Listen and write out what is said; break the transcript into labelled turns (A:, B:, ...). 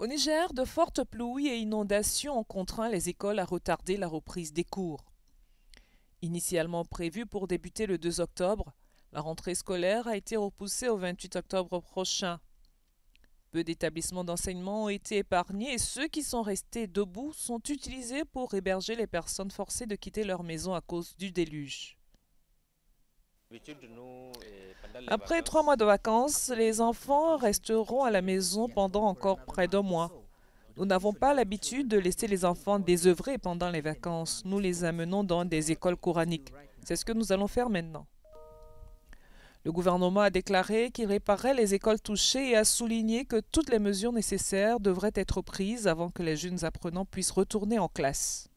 A: Au Niger, de fortes pluies et inondations ont contraint les écoles à retarder la reprise des cours. Initialement prévue pour débuter le 2 octobre, la rentrée scolaire a été repoussée au 28 octobre prochain. Peu d'établissements d'enseignement ont été épargnés et ceux qui sont restés debout sont utilisés pour héberger les personnes forcées de quitter leur maison à cause du déluge. Après trois mois de vacances, les enfants resteront à la maison pendant encore près d'un mois. Nous n'avons pas l'habitude de laisser les enfants désœuvrer pendant les vacances. Nous les amenons dans des écoles coraniques. C'est ce que nous allons faire maintenant. Le gouvernement a déclaré qu'il réparerait les écoles touchées et a souligné que toutes les mesures nécessaires devraient être prises avant que les jeunes apprenants puissent retourner en classe.